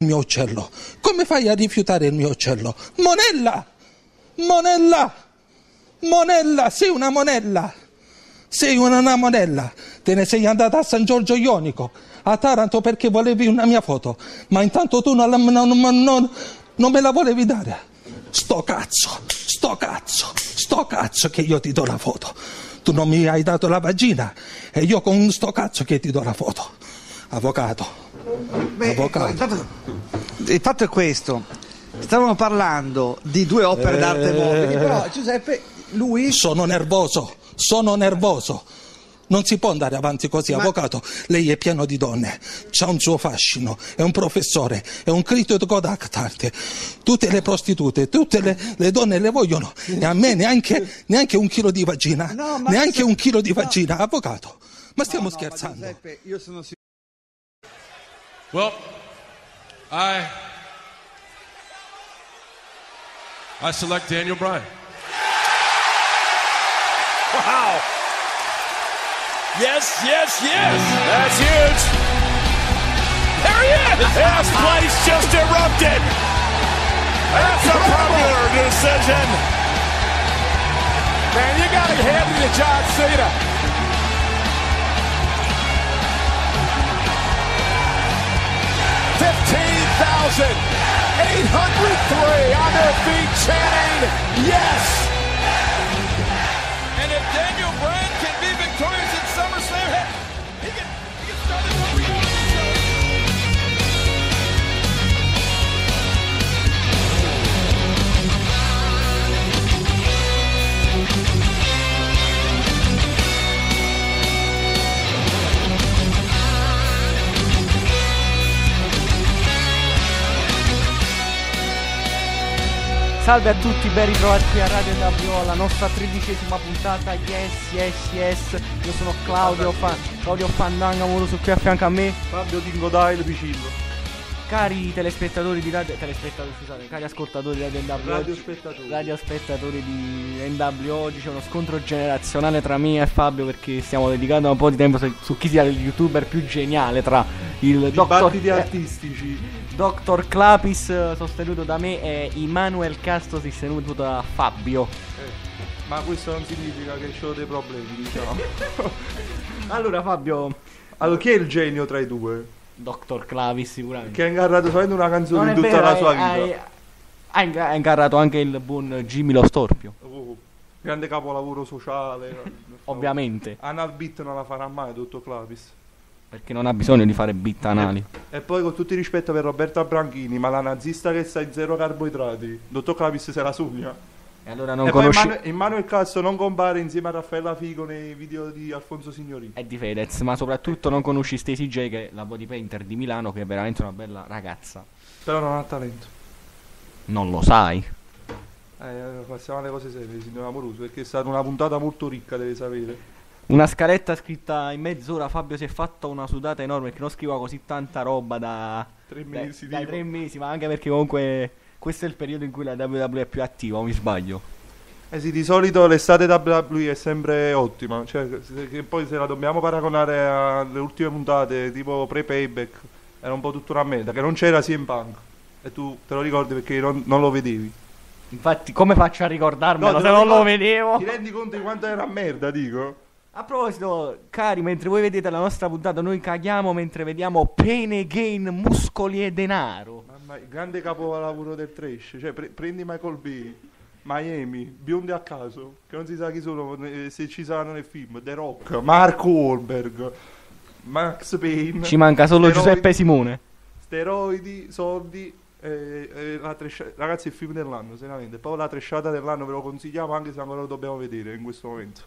il mio uccello? Come fai a rifiutare il mio uccello? Monella! Monella! Monella, sei una monella! Sei una, una monella! Te ne sei andata a San Giorgio Ionico, a Taranto perché volevi una mia foto, ma intanto tu non, non, non, non me la volevi dare. Sto cazzo, sto cazzo, sto cazzo che io ti do la foto. Tu non mi hai dato la vagina e io con sto cazzo che ti do la foto. Avvocato. Beh, Avvocato. il fatto, il fatto è questo. Stavamo parlando di due opere Eh. d'arte mobili, però Giuseppe, lui... Sono nervoso, sono nervoso. Non si può andare avanti così, Ma- avvocato. Lei è pieno di donne, c'ha un suo fascino, è un professore, è un critico d'arte. Tutte le prostitute, tutte le, le donne le vogliono. E a me neanche, neanche un chilo di vagina. No, neanche se- un chilo di no. vagina, avvocato. Ma stiamo No, no, ma scherzando? Giuseppe, io sono sicuro... Well, I I select Daniel Bryan. Wow. Yes, yes, yes. That's huge. There he is. This place just erupted. That's a popular decision. Man, you got to hand it to John Cena. 803 on their feet chanting, yes! Salve a tutti, ben ritrovati qui a Radio NWO, la nostra tredicesima puntata, yes, yes, yes, io sono Claudio, Fa- Claudio Fandango, amoroso qui a fianco a me, Fabio Dingodai, Picillo. cari telespettatori di Radio, telespettatori scusate, cari ascoltatori di Radio NWO, Radio oggi- spettatori. radio spettatori di NWO, oggi c'è uno scontro generazionale tra me e Fabio perché stiamo dedicando un po' di tempo su, su chi sia il youtuber più geniale tra il dottor... Dibattiti eh, artistici. Dr. Clapis eh, sostenuto da me e Immanuel Casto sostenuto da Fabio. Eh, Ma questo non significa che ho dei problemi, diciamo. Allora Fabio, Allora, chi è il genio tra i due? Dr. Clavis sicuramente. Che ha ingarrato solamente una canzone in tutta vero, la sua hai- vita. hai- Ha inga- ha incarrato anche il buon Jimmy Lo Storpio, Oh, grande capolavoro sociale. ovviamente, Analbit non la farà mai, dottor Clavis. Perché non ha bisogno di fare bit anali. E poi con tutto il rispetto per Roberta Branchini, ma la nazista che sta in zero carboidrati, dottor Clavis se la sogna. E allora non e poi conosci... Emmanuel, Emmanuel Castro non compare insieme a Raffaella Figo nei video di Alfonso Signorini. È di Fedez, ma soprattutto non conosci Stacy J, che è la body painter di Milano, che è veramente una bella ragazza. Però non ha talento. Non lo sai. Eh, passiamo alle cose serie, signor Amoroso, perché è stata una puntata molto ricca, deve sapere. Una scaletta scritta in mezz'ora, Fabio si è fatto una sudata enorme, perché non scriveva così tanta roba da... Tre mesi, dai tipo. tre mesi, ma anche perché comunque questo è il periodo in cui la WWE è più attiva, o mi sbaglio? Eh sì, di solito l'estate WWE è sempre ottima, cioè se- poi se la dobbiamo paragonare alle ultime puntate, tipo pre-payback, era un po' tutta una merda, che non c'era CM Punk. E tu te lo ricordi perché non, non lo vedevi. Infatti, come faccio a ricordarmelo No, se lo non lo ricordi? vedevo? Ti rendi conto di quanto era merda, dico? A proposito, cari, mentre voi vedete la nostra puntata, noi caghiamo mentre vediamo Pain and Gain, muscoli e denaro. Mamma, il grande capolavoro del trash, cioè pre- prendi Michael Bay, Miami, biondi a caso, che non si sa chi sono, eh, se ci saranno nel film, The Rock, Mark Wahlberg, Max Payne. Ci manca solo steroidi- Giuseppe Simone. Steroidi, soldi, eh, eh, la trescia- ragazzi il film dell'anno, seriamente. Poi la tresciata dell'anno ve lo consigliamo anche se ancora lo dobbiamo vedere in questo momento.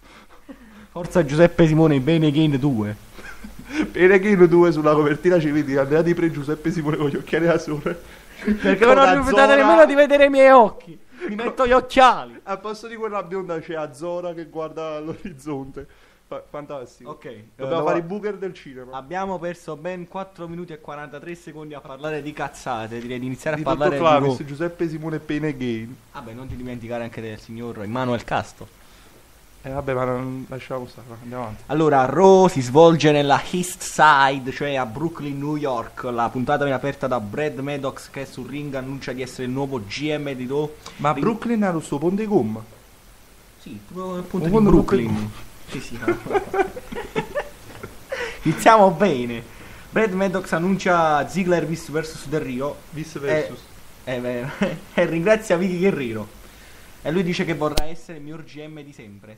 Forza Giuseppe Simone, Gain 2. Bene che noi due sulla copertina ci vedi Andrea Di Pre Giuseppe Simone con gli occhiali da sole. Perché non ho rifiutato nemmeno di vedere i miei occhi. Mi metto gli occhiali. Al posto di quella bionda c'è Azora che guarda all'orizzonte. Fa- fantastico. Ok. Dobbiamo eh, fare i booker del cinema. Abbiamo perso ben 4 minuti e 43 secondi a parlare di cazzate. Direi di iniziare di a parlare Clavis, di... Giuseppe Simone Pene Gain. Vabbè, non ti dimenticare anche del signor Emanuel Casto. E vabbè, ma non lasciamo stare, andiamo avanti. Allora, Raw si svolge nella East Side, cioè a Brooklyn, New York. La puntata viene aperta da Brad Maddox che sul ring annuncia di essere il nuovo GM di Raw. Ma Ring- Brooklyn ha il suo ponte gomma. Sì, proprio appunto Un di po' Brooklyn. Sì, sì. Iniziamo bene. Brad Maddox annuncia Ziggler vs vs Del Rio Vice Eh, versus. è vero. e ringrazia Vicky Guerrero. E lui dice che vorrà essere il miglior GM di sempre.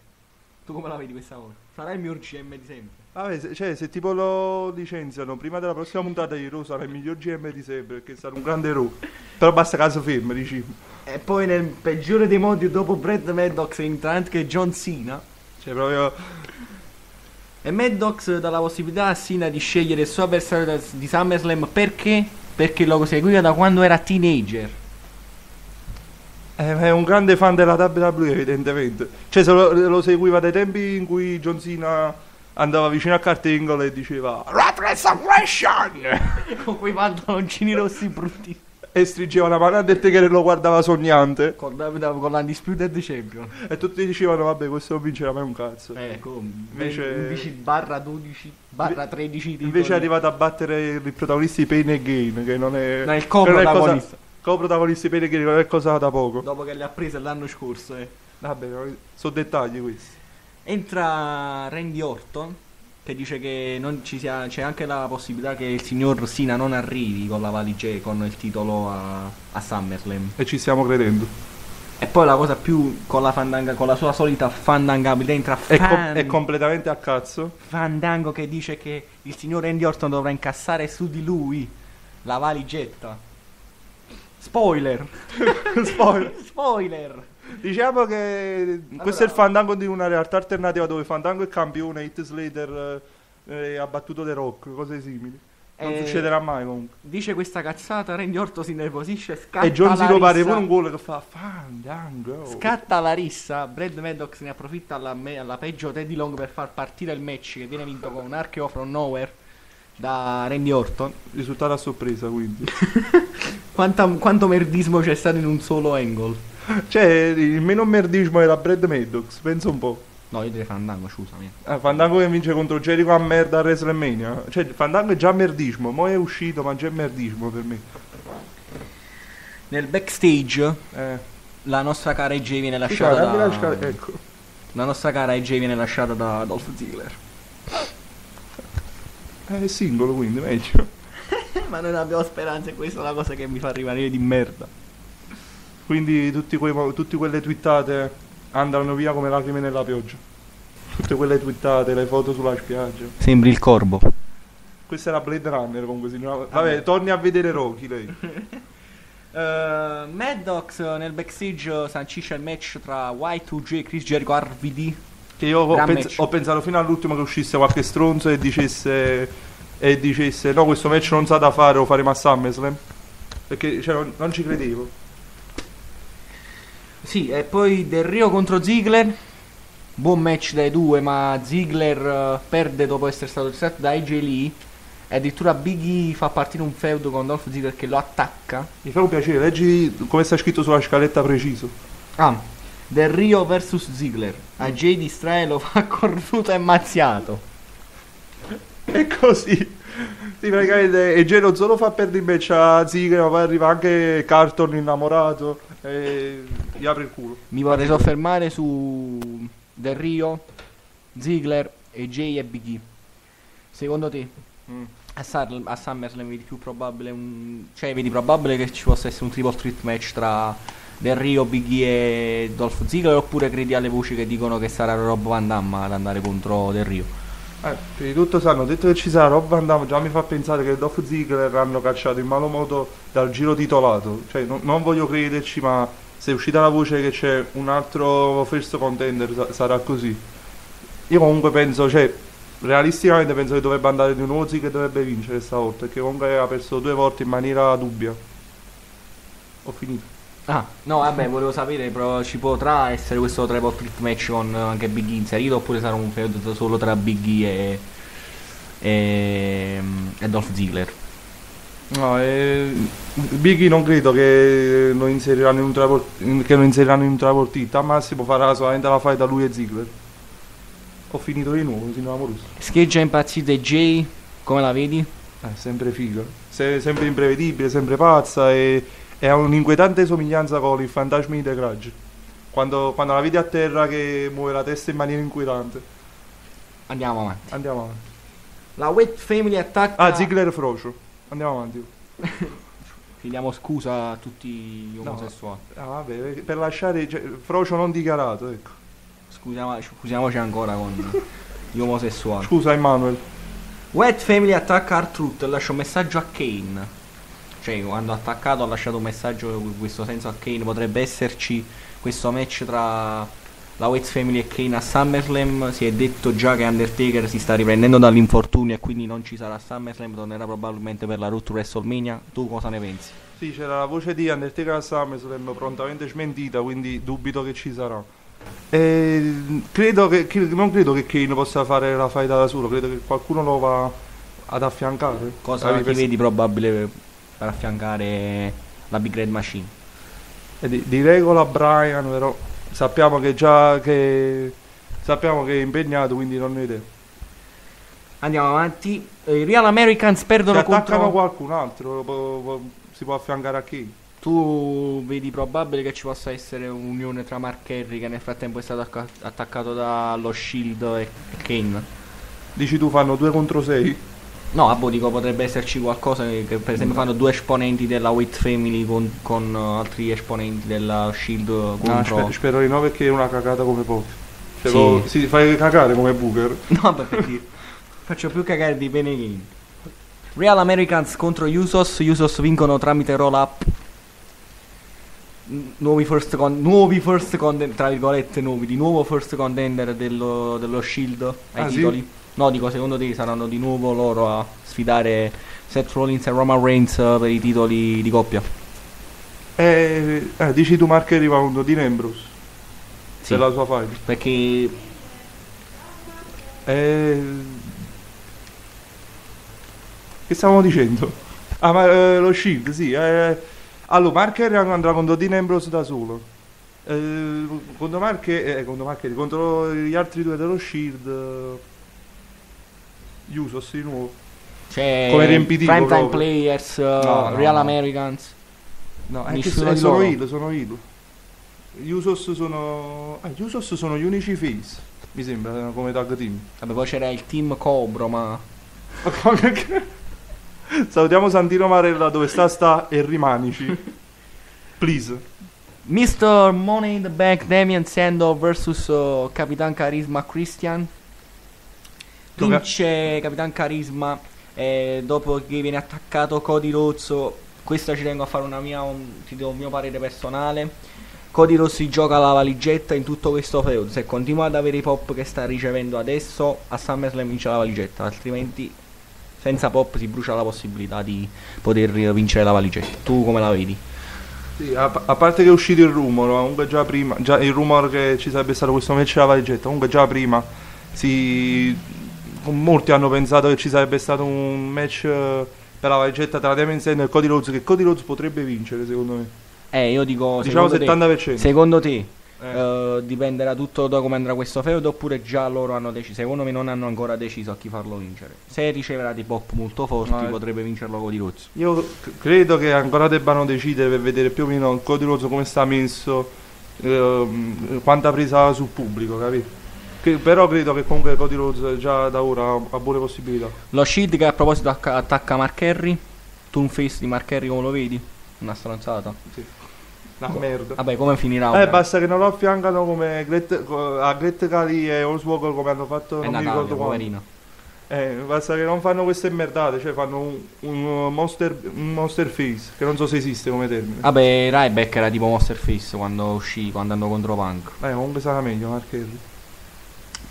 Tu come la vedi questa cosa? Sarà il miglior GM di sempre. Vabbè, se, cioè, se tipo lo licenziano prima della prossima puntata di Raw sarà il miglior GM di sempre perché sarà un grande Raw. Però basta caso fermo, dici. E poi nel peggiore dei modi dopo Brad Maddox entra anche John Cena. Cioè, proprio. E Maddox dà la possibilità a Cena di scegliere il suo avversario di SummerSlam perché? Perché lo seguiva da quando era teenager. Eh, È un grande fan della WWE, evidentemente. Cioè, se lo, lo seguiva dai tempi in cui John Cena andava vicino a Kurt Angle e diceva Rat Suppression! Con quei pantaloncini rossi brutti. e stringeva la mano a dette che lo guardava sognante. Con, con l'Undisputed Champion. E tutti dicevano, vabbè, questo non vincerà mai un cazzo. Ecco, Invece- 11 barra 12 barra 13 titoli. Invece è arrivato a battere il protagonista di Pain and Gain, che non è... No, il co-protagonista. And Gain, non è cosa da poco. Dopo che le ha prese l'anno scorso. eh. Vabbè, sono dettagli questi. Entra Randy Orton che dice che non ci sia, c'è anche la possibilità che il signor Sina non arrivi con la valigia con il titolo a, a SummerSlam. E ci stiamo credendo. E poi la cosa più con la, fandanga, con la sua solita fandangabilità entra È, com- Fan- è completamente a cazzo. Fandango che dice che il signor Randy Orton dovrà incassare su di lui la valigetta. Spoiler! Spoiler. Spoiler! Diciamo che questo è il fandango di una realtà alternativa dove Fandango è campione, Hit Slater eh, ha battuto The Rock, cose simili. Non Eh, succederà mai comunque. Dice questa cazzata, Randy Orton si innervosisce e scatta E John Cena pare pure un gol che fa Fandango. Scatta la rissa, Brad Maddox ne approfitta alla, me- alla peggio Teddy Long per far partire il match che viene vinto con un archeo from nowhere da Randy Orton. Risultato a sorpresa quindi. Quanta- quanto merdismo c'è stato in un solo angle. cioè, il meno merdismo era Brad Maddox, pensa un po'. No, io direi Fandango, scusami. Eh, Fandango che vince contro Jericho a merda a WrestleMania. Cioè, Fandango è già merdismo, mo è uscito, ma già è merdismo per me. Nel backstage Eh. la nostra cara AJ viene lasciata cara, da... lascia- ecco. La nostra cara AJ viene lasciata da Dolph Ziggler. È singolo quindi, meglio. Ma non abbiamo speranze, questa è la cosa che mi fa rimanere di merda. Quindi tutti quei tutte quelle twittate andranno via come lacrime nella pioggia. Tutte quelle twittate, le foto sulla spiaggia. Sembri il corvo. Questa era Blade Runner comunque. signora- Vabbè, torni a vedere Rocky lei. Uh, Maddox uh, nel backstage sancisce il match tra Y2J e Chris Jericho RVD. Che io ho, pens- ho pensato fino all'ultimo che uscisse qualche stronzo e dicesse e dicesse no questo match non sa da fare lo faremo a SummerSlam perché cioè, non, non ci credevo Sì, e poi Del Rio contro Ziggler. Buon match dai due, ma Ziggler uh, perde dopo essere stato distratto da AJ Lee. E addirittura Biggie fa partire un feudo con Dolph Ziggler che lo attacca. mi fa un piacere leggi come sta scritto sulla scaletta preciso Ah, Del Rio vs Ziggler. AJ distrae lo fa cornuto e mazziato. È così sì, praticamente e Jay non solo fa perdere il match a Ziggler ma poi arriva anche Carton innamorato e gli apre il culo Mi vorrei soffermare su Del Rio, Ziggler, AJ e Biggie. Secondo te, Mm. a, Sar- a SummerSlam vedi più probabile un... Cioè, vedi probabile che ci possa essere un triple threat match tra Del Rio, Biggie e Dolph Ziggler oppure credi alle voci che dicono che sarà Rob Van Damme ad andare contro Del Rio? Eh, prima di tutto sanno detto che ci sarà Rob Van Damme già mi fa pensare che Dolph Ziggler hanno cacciato in malo modo dal giro titolato. Cioè non, non voglio crederci ma se è uscita la voce che c'è un altro first contender sa- sarà così. Io comunque penso cioè realisticamente penso che dovrebbe andare di nuovo Ziggler dovrebbe vincere stavolta perché comunque ha perso due volte in maniera dubbia. Ho finito Ah, no, vabbè, volevo sapere, però ci potrà essere questo triple threat match con anche Biggie inserito oppure sarà un feudo solo tra Biggie e, e, e Dolph Ziggler? No, eh, Biggie non credo che lo inseriranno in un traport- che lo inseriranno in un traportita, al massimo farà solamente la fight da lui e Ziggler. Ho finito di nuovo, sono amoroso. Scheggia impazzita Jay, come la vedi? È sempre figa. Se- sempre imprevedibile, sempre pazza e, e ha un'inquietante somiglianza con il fantasma di The Grudge. Quando, quando la vedi a terra che muove la testa in maniera inquietante. Andiamo avanti. Andiamo avanti. La Wet Family attacca... Ah, Ziggler Frocio. Andiamo avanti. Chiediamo scusa a tutti gli No. omosessuali. Ah, vabbè, per lasciare cioè, Frocio non dichiarato, ecco. Scusiamo- scusiamoci ancora con gli omosessuali. Scusa Emanuel. Wet Family attacca R-Truth e lascia un messaggio a Kane. Cioè, quando ha attaccato ha lasciato un messaggio in questo senso a Kane. Potrebbe esserci questo match tra la Wet Family e Kane a SummerSlam. Si è detto già che Undertaker si sta riprendendo dall'infortunio e quindi non ci sarà SummerSlam. Tornerà probabilmente per la Root WrestleMania. Tu cosa ne pensi? Sì, c'era la voce di Undertaker a SummerSlam prontamente smentita, quindi dubito che ci sarà. E credo che, non credo che Kane possa fare la fight da solo, credo che qualcuno lo va ad affiancare. Cosa ti Per- vedi probabile per, affiancare la Big Red Machine? Di, di regola Brian, però sappiamo che già che sappiamo che è impegnato, quindi non ne idea. Andiamo avanti. Eh, I Real Americans Se perdono attaccano contro... qualcun altro, può- può- si può affiancare a Kane. Tu vedi probabile che ci possa essere un'unione tra Mark Henry che nel frattempo è stato acca- attaccato dallo Shield e Kane? Dici tu fanno 2 contro 6? No, a dico potrebbe esserci qualcosa che che per esempio fanno due esponenti della Wit Family con, con, uh, altri esponenti della Shield contro... spero di no perché è una cagata come pochi. Cioè, Sì. lo- si fai cagare come Booker. No, beh, per dire. Faccio più cagare di bene Kane. Real Americans contro Usos. Usos vincono tramite roll up. Nuovi first, con- nuovi first contender, tra virgolette nuovi, di nuovo first contender dello, dello Shield ai Ah, sì? No, dico, secondo te saranno di nuovo loro a sfidare Seth Rollins e Roman Reigns eh, per i titoli di coppia? Eh, eh, dici tu Mark contro Dean Ambrose Sì, per la sua fight. perché Eh, Che stavamo dicendo? Ah, ma eh, lo Shield, sì. eh. Allora, Mark Henry andrà contro Dean Ambrose da solo. Eh, contro Mark, eh, contro contro gli altri due dello Shield. Eh, Usos di nuovo. c'è Come riempitivo Primetime proprio. Players, eh, No, no, Real no. Americans. No, è so- di sono loro. heal, sono heal. Gli Usos sono. Ah, gli Usos sono gli unici face. Mi sembra come tag team. Vabbè, poi c'era il team Cobro, ma Salutiamo Santino Marella dove sta sta e rimanici. Please. Mr. Money in the Bank Damien Sandow vs uh, Capitan Carisma Christian. Vince Capitan Carisma e dopo che viene attaccato Cody Rozzo. Questa ci tengo a fare una mia, un, ti do un mio parere personale. Cody Rhodes si gioca la valigetta in tutto questo feud. Se continua ad avere i pop che sta ricevendo adesso, a SummerSlam vince la valigetta. Altrimenti, senza pop, si brucia la possibilità di poter vincere la valigetta. Tu come la vedi? Sì, a, a parte che è uscito il rumor, ma comunque già prima, già il rumor che ci sarebbe stato questo match alla valigetta, comunque già prima si, molti hanno pensato che ci sarebbe stato un match eh, per la valigetta tra Damien Sandow e Cody Rhodes che Cody Rhodes potrebbe vincere secondo me. Eh, io dico Diciamo secondo te- 70%. Secondo te Eh. eh, dipenderà tutto da come andrà questo feud oppure già loro hanno deciso? Secondo me non hanno ancora deciso a chi farlo vincere. Se riceverà dei pop molto forti No, eh. potrebbe vincerlo con di Rhodes. Io c- credo che ancora debbano decidere per vedere più o meno Cody Rhodes come sta messo, ehm, quanta presa sul pubblico, capito? Che- però credo che comunque Cody Rhodes già da ora ha, buone possibilità. Lo Shield che a proposito acca- attacca Mark Henry. Toonface di Mark Henry come lo vedi? Una stronzata. Una merda. Vabbè, come finirà? Eh, basta che non lo affiancano come Gret, co- a Gret Cali e Oswald come hanno fatto È non mi Natalia, ricordo quando. poverina. Eh, basta che non fanno queste merdate, cioè fanno un, un monster, un monster face, che non so se esiste come termine. Vabbè, Ryback era tipo Monster Face quando uscì, quando andò contro Punk. Eh, comunque sarà meglio Mark Henry.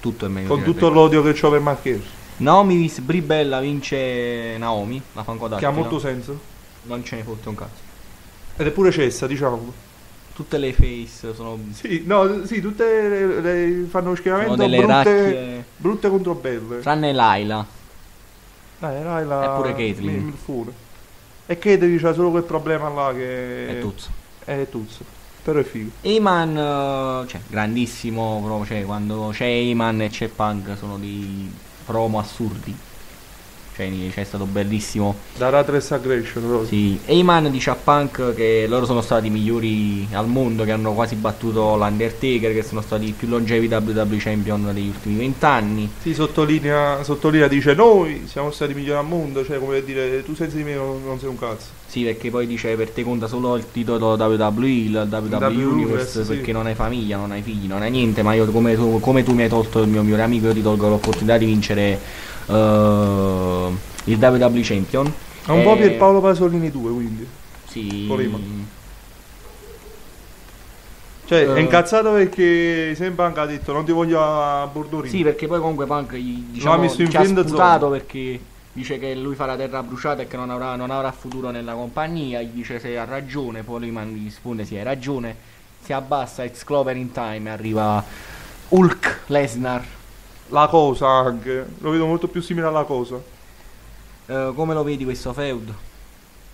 Tutto è meglio. Con tutto l'odio che ho per Mark Henry. Naomi Bribella vince Naomi, la fanco Che ha molto senso. Non ce ne fotte un cazzo. Ed è pure cessa, diciamo. Tutte le face sono, Sì, no, sì, tutte le, le- fanno schieramento sono delle brutte, racchie. brutte contro belle. Tranne Laila. Dai, dai, la... E pure Caitlyn. E Caitlyn c'ha solo quel problema là che... E Tuzzo. È Tuzzo. Però è figo. Eyman, eh, cioè, grandissimo, proprio, cioè, quando c'è Eyman e c'è Punk sono dei promo assurdi. Cioè, c'è stato bellissimo. Da Ratres Aggression, proprio. Sì, Eyman dice a Punk che loro sono stati i migliori al mondo, che hanno quasi battuto l'Undertaker, che sono stati i più longevi WWE Champion degli ultimi vent'anni. Sì, sottolinea, sottolinea, dice noi siamo stati i migliori al mondo, cioè come dire tu senza di me non, non sei un cazzo. Sì, perché poi dice per te conta solo il titolo WWE, il WWE WWE, Universe, sì. perché non hai famiglia, non hai figli, non hai niente, ma io come tu, come tu mi hai tolto il mio migliore amico, io ti tolgo l'opportunità di vincere eh, il WWE Champion. È un po' E- Pierpaolo Pasolini 2, quindi. Sì. Polema. Cioè, Eh. è incazzato perché Sembang ha detto non ti voglio a Bordorino. Sì, perché poi comunque Punk gli, diciamo, in ci ha sputato zone. perché dice che lui fa la terra bruciata e che non avrà, non avrà futuro nella compagnia. Gli dice se ha ragione, poi lui gli risponde sì, hai ragione. Si abbassa, it's Clover in time e arriva Hulk Lesnar. La cosa anche, lo vedo molto più simile alla cosa. Eh, come lo vedi questo feud?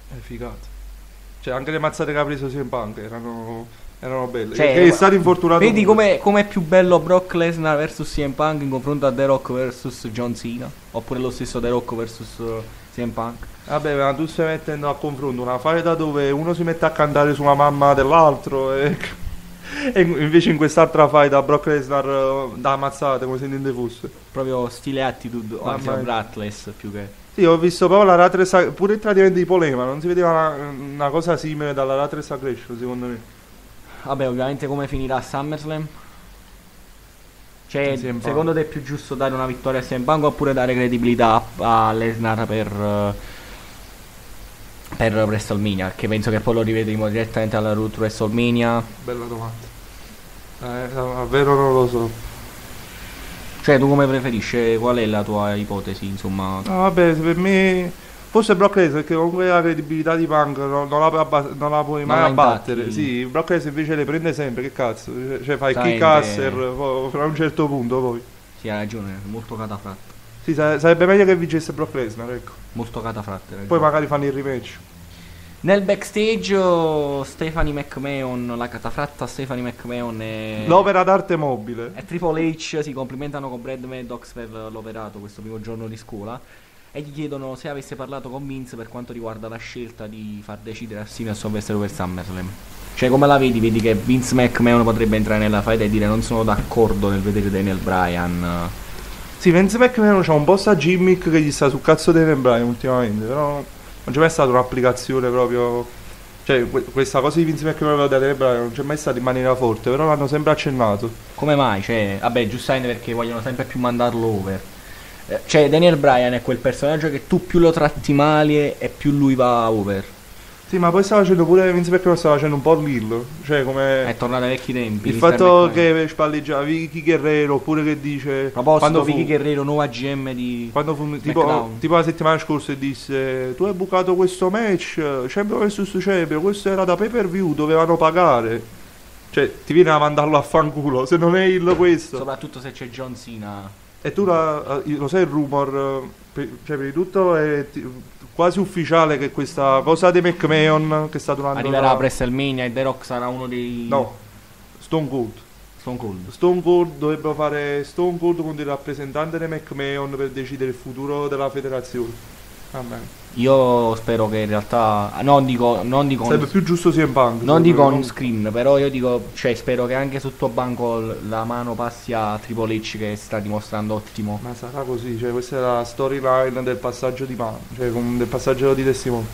È figato. Cioè, anche le mazzate che ha preso Punk erano, erano belle. Cioè, che è stato infortunato. Vedi com'è, com'è più bello Brock Lesnar vs CM Punk in confronto a The Rock vs John Cena? Oppure lo stesso The Rock vs CM Punk? Vabbè, ma tu stai mettendo a confronto una faida dove uno si mette a cantare sulla mamma dell'altro e, e invece in quest'altra faida Brock Lesnar eh, da ammazzate come se niente fosse. Proprio stile attitude, o anzi mia. Bratless più che... Sì, ho visto proprio la Ratres pure il tradimento di Polema, non si vedeva una, una cosa simile dalla Ratres Aggression secondo me. Vabbè, ovviamente come finirà SummerSlam? Cioè, secondo te è più giusto dare una vittoria a CM Punk oppure dare credibilità a, a Lesnar per, eh, per WrestleMania? Che penso che poi lo rivedremo direttamente alla Root WrestleMania. Bella domanda. Eh, davvero non lo so. Cioè, tu come preferisci? Qual è la tua ipotesi, insomma? No, vabbè, per me forse Brock Lesnar perché comunque la credibilità di Punk non, non la, non la puoi mai abbattere. Sì, Brock Lesnar invece le prende sempre, che cazzo? Cioè, Cioè fai Sai, kick asser poi, fino a un certo punto poi. Sì, hai ragione, molto catafratto. Sì, sa- sarebbe meglio che vincesse Brock Lesnar, ecco. Molto catafratto. Poi magari fanno il rematch. Nel backstage, oh, Stephanie McMahon, la catafratta Stephanie McMahon e... L'opera d'arte mobile. E Triple H si complimentano con Brad Maddox per l'operato questo primo giorno di scuola e gli chiedono se avesse parlato con Vince per quanto riguarda la scelta di far decidere a suo avversario per SummerSlam. Cioè come la vedi? Vedi che Vince McMahon potrebbe entrare nella fight e dire non sono d'accordo nel vedere Daniel Bryan. Sì, Vince McMahon c'ha un po' sta gimmick che gli sta sul cazzo Daniel Bryan ultimamente, però non c'è mai stata un'applicazione proprio... Cioè, que- questa cosa di Vince McMahon da Daniel Bryan non c'è mai stata in maniera forte, però l'hanno sempre accennato. Come mai? Cioè, vabbè, giustamente perché vogliono sempre più mandarlo over. Eh, Cioè, Daniel Bryan è quel personaggio che tu più lo tratti male e più lui va over. Sì, ma poi stava facendo pure Vince McMahon stava facendo un po' l'illo, cioè come... È tornato ai vecchi tempi. Il fatto che spalleggia Vicky Guerrero oppure che dice A proposito, quando fu, Vicky Guerrero, nuova GM di quando fu tipo, tipo la settimana scorsa e disse tu hai bucato questo match Champion vs Champion questo era da pay per view dovevano pagare cioè ti viene a mandarlo a fanculo se non è il questo Soprattutto se c'è John Cena. E tu la- lo sai il rumor eh, per- cioè prima di tutto è ti- quasi ufficiale che questa cosa di McMahon che sta durando Arriverà la- a WrestleMania e The Rock sarà uno dei... no Stone Cold Stone Cold. Stone Cold dovrebbero fare Stone Cold con il rappresentante di McMahon per decidere il futuro della federazione. Vabbè. Io spero che in realtà... Non dico... Non dico... Sarebbe più giusto CM Punk. Non secondo dico on non- screen, però io dico, cioè spero che anche sotto banco la mano passi a Triple H che sta dimostrando ottimo. Ma sarà così, cioè questa è la storyline del passaggio di mano, cioè con- del passaggio di testimone.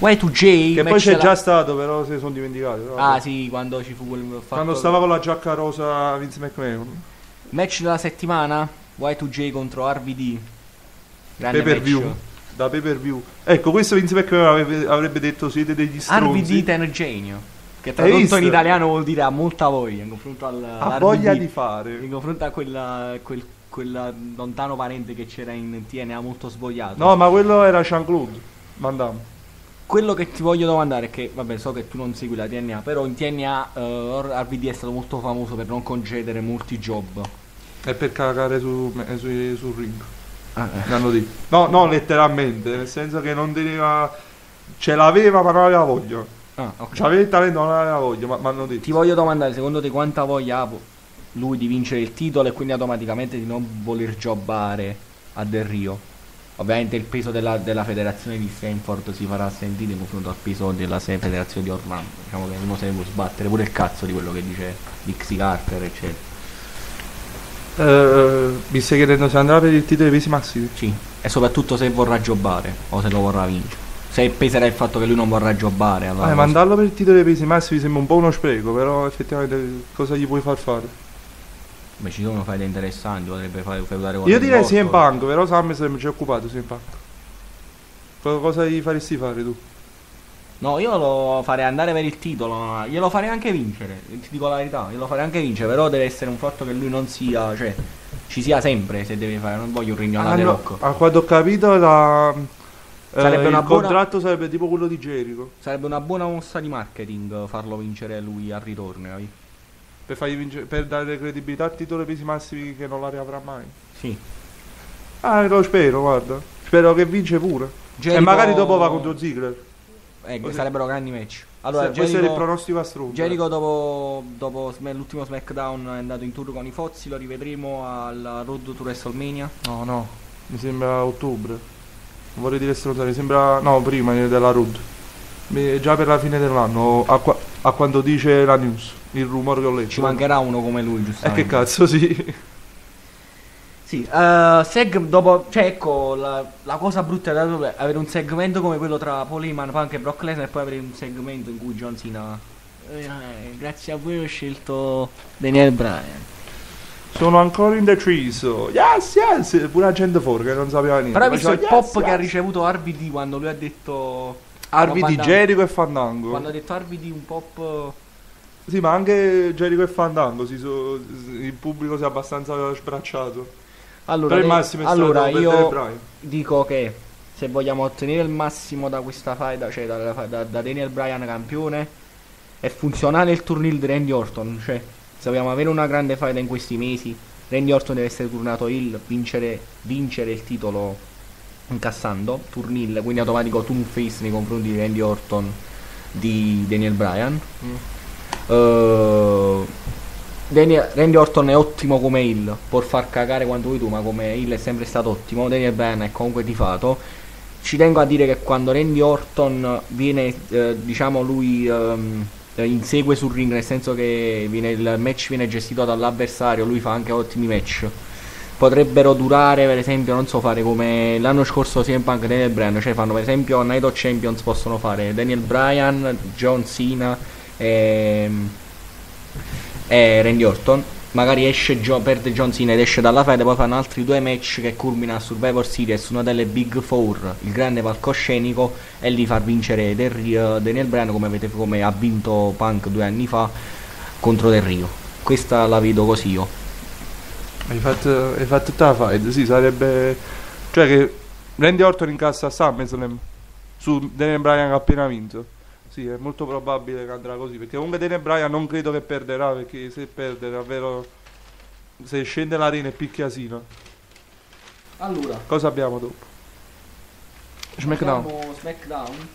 Y2J Che match poi c'è della- già stato, però se ne sono dimenticati. però Ah sì, quando ci fu quel fatto Quando stava con la giacca rosa Vince McMahon. Match della settimana Y2J contro RVD. Grande Pay per view. Da pay per view. Ecco, questo Vince McMahon avrebbe, avrebbe detto siete degli stronzi. Tenergenio. Che Hai tradotto visto? in italiano vuol dire ha molta voglia in confronto al Ha voglia di fare. In confronto a quella, quel, quel lontano parente che c'era in TNA molto svogliato. No, ma quello era Jean-Claude Van Damme. Quello che ti voglio domandare è che, vabbè, so che tu non segui la TNA, però in TNA eh, RVD è stato molto famoso per non concedere molti job. È per cagare su, eh, su- sul ring. Ah, detto. No, no, letteralmente, nel senso che non teneva. Ce l'aveva ma non aveva voglia. Ah, ok. C'aveva il talento, non aveva voglia, ma detto. Ti voglio domandare, secondo te quanta voglia ha lui di vincere il titolo e quindi automaticamente di non voler jobbare a Del Rio? Ovviamente il peso della, della federazione di Stanford si farà sentire in confronto al peso della federazione di Orlando. Diciamo che uno se ne può sbattere pure il cazzo di quello che dice Dixie Carter, eccetera. Eh, mi stai chiedendo se andrà per il titolo dei pesi massimi? Sì, e soprattutto se vorrà jobbare o se lo vorrà vincere. Se peserà il fatto che lui non vorrà jobbare, allora... Eh, mandarlo per il titolo dei pesi massimi sembra un po' uno spreco, però effettivamente cosa gli puoi far fare? Beh, ci sono faide interessanti, potrebbe fare feudare con Io direi Orton. CM Punk, però SummerSlam ci è occupato CM Punk. Co- Cosa gli faresti fare tu? No, io lo farei andare per il titolo, ma glielo farei anche vincere, ti dico la verità, glielo farei anche vincere, però deve essere un fatto che lui non sia, cioè, ci sia sempre se deve fare, non voglio un rignone Ah, no, Rock. a quanto ho capito la, eh, Sarebbe una il buona- contratto sarebbe tipo quello di Jericho. Sarebbe una buona mossa di marketing farlo vincere lui al ritorno, capi? Per, fargli vincere- per dare credibilità al titolo dei pesi massimi che non la riavrà mai. Sì. Ah, lo spero, guarda. Spero che vince pure. E Jericho- magari dopo va contro Ziggler. Eh, Così. sarebbero grandi match. Allora, Se- questo era il Jericho, pronostico a stronzo. Jericho dopo, dopo Sm- l'ultimo SmackDown è andato in tour con i Fozzi, lo rivedremo alla Road to WrestleMania. No, no, mi sembra ottobre. Non vorrei dire stronzate, mi sembra... No, prima della Road. Mi- Già per la fine dell'anno, a, qua- a quanto dice la news, il rumore che ho letto. Ci mancherà uno come lui, Eh giustamente. che cazzo, sì. Sì, eh, seg- dopo, cioè ecco, la, la cosa brutta da dove- avere un segmento come quello tra Paul Heyman, Punk e Brock Lesnar e poi avere un segmento in cui John Cena... "Eh, grazie a voi ho scelto Daniel Bryan. Sono ancora in the trees. oh. Yes, yes. Pure gente fuori che non sapeva niente. Però hai visto il Faceva, pop yes, che ha yes. ricevuto RVD quando lui ha detto... Van Dam. Jericho e Fandango. Quando ha detto RVD un pop... Sì, ma anche Jericho e Fandango. Si so- il pubblico si è abbastanza sbracciato. Allora, è allora io dico che se vogliamo ottenere il massimo da questa faida, cioè da, da- da- da Daniel Bryan campione, è funzionale il turnil di Randy Orton. Cioè, se vogliamo avere una grande faida in questi mesi, Randy Orton deve essere turnato il vincere, vincere il titolo incassando, turnil, quindi automatico turn face nei confronti di Randy Orton di Daniel Bryan. Eh, Daniel- Randy Orton è ottimo come heel, può far cagare quanto vuoi tu, ma come heel è sempre stato ottimo. Daniel Bryan è comunque tifato. Ci tengo a dire che quando Randy Orton viene, eh, diciamo, lui ehm, eh, insegue sul ring, nel senso che viene- il match viene gestito dall'avversario, lui fa anche ottimi match. Potrebbero durare, per esempio, non so, fare come l'anno scorso CM Punk Daniel Bryan, cioè fanno per esempio Night of Champions, possono fare Daniel Bryan, John Cena e, e Randy Orton. Magari esce perde John Cena ed esce dalla fede, poi fanno altri due match che culmina a Survivor Series, una delle Big Four, il grande palcoscenico, e lì far vincere Del Rio- Daniel Bryan come, avete- come ha vinto Punk due anni fa contro Del Rio. Questa la vedo così io. Hai fatto, hai fatto tutta la fight, sì, sarebbe... Cioè che Randy Orton incassa SummerSlam su Daniel Bryan che ha appena vinto. Sì, è molto probabile che andrà così, perché comunque Daniel Bryan non credo che perderà, perché se perde davvero... Se scende l'arena e picchia Sina. Allora, Cosa abbiamo dopo? SmackDown. SmackDown.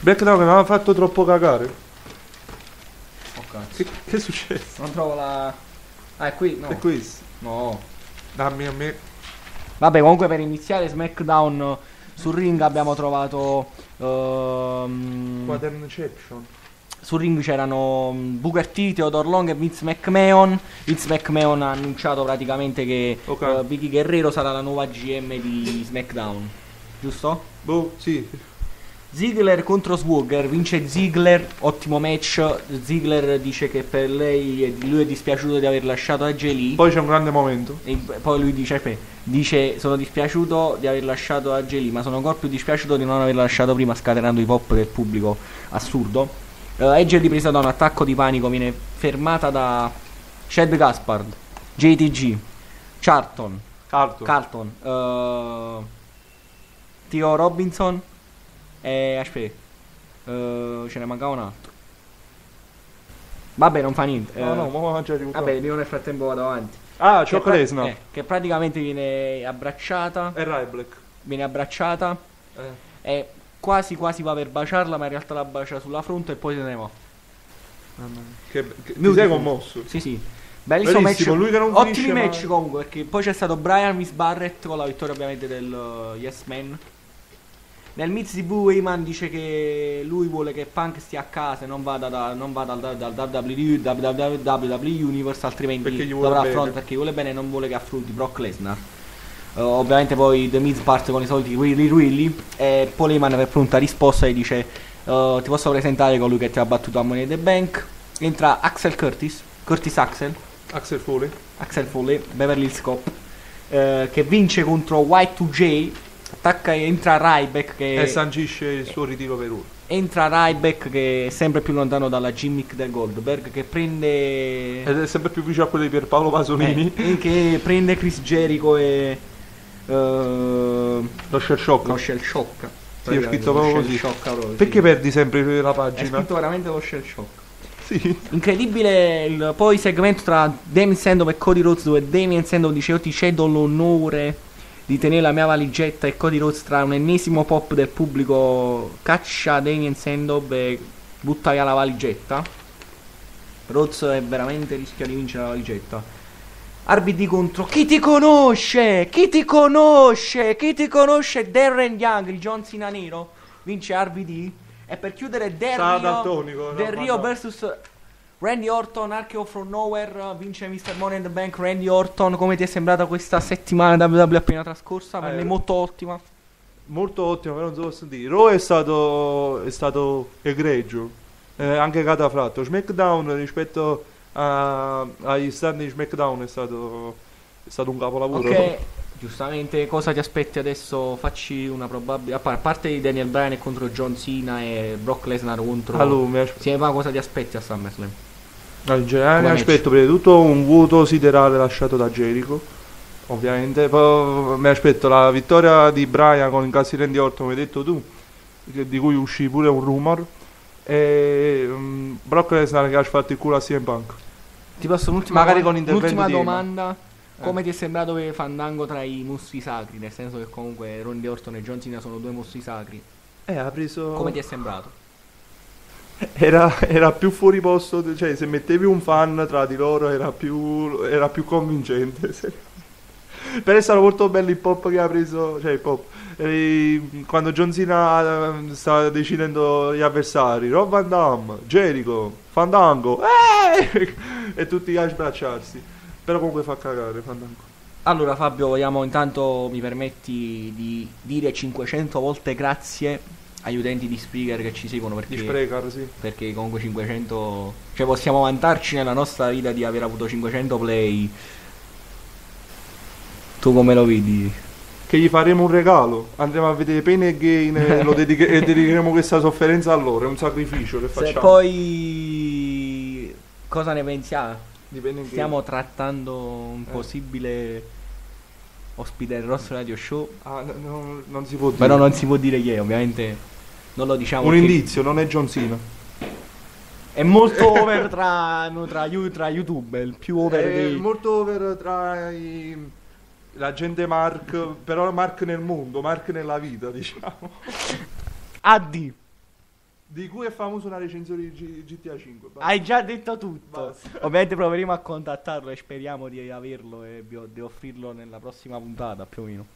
SmackDown che mi aveva fatto troppo cagare. Oh. Che, che è successo? Non trovo la... Ah, è qui? No. È questo. No. Dammi a me. Vabbè, comunque per iniziare SmackDown sul ring abbiamo trovato... ehm, Quadernception. sul ring c'erano mm, Booker T, Theodore Long e Vince McMahon. Vince McMahon ha annunciato praticamente che Ok. eh, Vicky Guerrero sarà la nuova GM di SmackDown. Giusto? Boh, sì. Ziggler contro Swagger, vince Ziggler, ottimo match. Ziggler dice che per lei lui è dispiaciuto di aver lasciato AJ Lee. Poi c'è un grande momento. E poi lui dice, dice sono dispiaciuto di aver lasciato AJ Lee, ma sono ancora più dispiaciuto di non averla lasciato prima scatenando i pop del pubblico assurdo. Uh, presa da un attacco di panico viene fermata da Shed Gaspard, JTG, Charlton, Carto. Carlton, uh, Tio Robinson e aspetta, uh, ce ne mancava un altro. Vabbè, non fa niente. no, eh, no, ma già arrivato. Vabbè, io nel frattempo vado avanti. Ah, Che Chuck pra- Lesnar. eh, che praticamente viene abbracciata. E Rai Black. Viene abbracciata Eh. E quasi quasi va per baciarla, ma in realtà la bacia sulla fronte e poi se ne va. Che, che- ti Beautiful. sei commosso. Sì, sì. Bellissimo Bellissimo, match. lui che non Ottimi match mai. comunque, perché poi c'è stato Brian Miss Barrett con la vittoria ovviamente del uh, Yes Man. Nel Miz di Boo Heyman dice che lui vuole che Punk stia a casa e non vada, da- non vada dal, dal, WWE, WWE Universe, altrimenti dovrà affrontare perché vuole bene e non vuole che affronti Brock Lesnar. Uh, ovviamente poi The Miz parte con i soliti Willy Willy e Paul Heyman per pronta risposta gli dice uh, ti posso presentare colui che ti ha battuto a Money the Bank. Entra Axel Curtis, Curtis Axel. Axel Foley. Axel Foley, Beverly Hills Cop, eh, che vince contro White2J, attacca e entra Ryback che E sancisce il suo ritiro per ora. entra Ryback che è sempre più lontano dalla gimmick del Goldberg che prende Ed è sempre più vicino a quello di Pierpaolo Pasolini. eh, che prende Chris Jericho e eh, Lo shell shock. lo shell shock. Sì, ho scritto proprio così. shock, proprio, sì. Perché perdi sempre la pagina? scritto veramente lo shell shock. Sì. Incredibile il poi segmento tra Damien Sandow e Cody Rhodes dove Damien Sandow dice io ti cedo l'onore di tenere la mia valigetta e Cody Rhodes tra un ennesimo pop del pubblico caccia Damien Sandow e butta via la valigetta. Rhodes è veramente rischia di vincere la valigetta. RBD contro chi ti conosce? Chi ti conosce? Chi ti conosce? Darren Young, il John Cena nero. Vince RBD. E per chiudere Del Rio, Del Rio no. versus Randy Orton, Archeo from Nowhere. Vince Mr. Money in the Bank. Randy Orton, come ti è sembrata questa settimana WWE appena trascorsa? Per Eh, me molto ottima. Molto ottimo, però non so cosa dire. Raw è stato, è stato egregio, eh, anche catafratto. SmackDown rispetto a- agli stand di SmackDown è stato, è stato un capolavoro. Ok, giustamente cosa ti aspetti adesso? Facci una probabile. A par- a parte di Daniel Bryan contro John Cena e Brock Lesnar contro. Allora, mi aspe- Sì, ma cosa ti aspetti a SummerSlam? No, in generale aspetto prima di tutto un vuoto siderale lasciato da Jericho. Ovviamente, poi mi aspetto la vittoria di Brian con il caso di Orton, come hai detto tu, di cui uscì pure un rumor. E mm, Brock Lesnar che ha fatto il culo a CM Punk. Ti posso un'ultima, Magari con un'ultima domanda. Eh. Come ti è sembrato che Fandango tra i mostri sacri? Nel senso che comunque Randy Orton e John Cena sono due mostri sacri. Eh, ha preso. Come ti è sembrato? Era, era più fuori posto, cioè se mettevi un fan tra di loro era più, era più convincente. È stato molto bello il pop che ha preso, cioè il pop. quando John Cena eh, sta decidendo gli avversari, Rob Van Damme, Jericho, Fandango, eh! e tutti a sbracciarsi. Però comunque fa cagare Fandango. Allora Fabio, vogliamo intanto mi permetti di dire 500 volte grazie agli utenti di Spreaker che ci seguono perché, Di Sprecar, sì. perché comunque 500 cioè possiamo vantarci nella nostra vita di aver avuto 500 play. Tu come lo vedi? Che gli faremo un regalo. Andremo a vedere Pain e Gain e, lo dediche- e dedicheremo questa sofferenza a loro. È un sacrificio che Se facciamo. poi cosa ne pensiamo? Di Pain and Gain. Stiamo trattando un Eh. possibile ospite del nostro radio show. Ah, no, no, non si può dire. Però non si può dire chi è, ovviamente. Non lo diciamo. Un perché indizio, non è John Cena. È molto over tra, no, tra, you- tra YouTube, è il più over È dei... molto over tra i... la gente Mark, però Mark nel mondo, Mark nella vita, diciamo. AD. Di cui è famoso una recensione di G- GTA 5. basta. Hai già detto tutto. Basta. Ovviamente proveremo a contattarlo e speriamo di averlo e di offrirlo nella prossima puntata più o meno.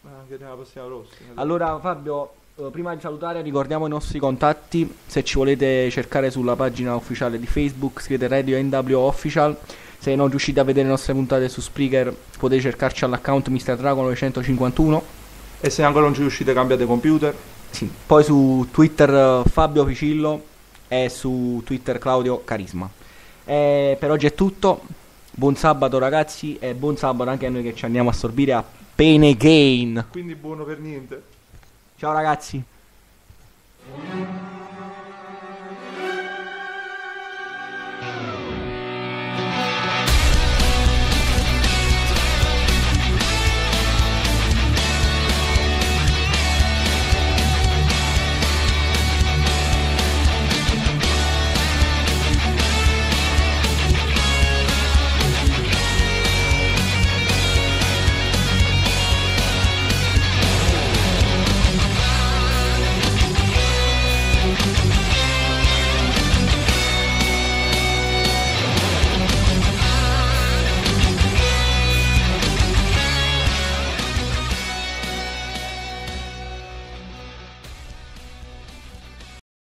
Ma anche nella prossima prossima. Allora Fabio, eh, prima di salutare ricordiamo i nostri contatti, se ci volete cercare sulla pagina ufficiale di Facebook scrivete Radio NW Official, se non riuscite a vedere le nostre puntate su Spreaker potete cercarci all'account Mr. Dragon 951, E se ancora non ci riuscite cambiate computer. sì. poi su Twitter eh, Fabio Picillo e su Twitter Claudio Carisma. Eh, per oggi è tutto, buon sabato ragazzi e buon sabato anche a noi che ci andiamo a sorbire a Pain Again. Quindi buono per niente. Ciao ragazzi.